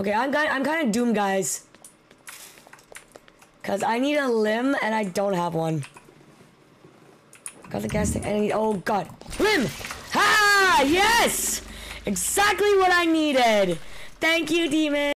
Okay, I'm kind I'm kind of doomed, guys. Cause I need a limb and I don't have one. Got the gas tank. I need. Oh god, limb! Ha! Yes! Exactly what I needed. Thank you, demon.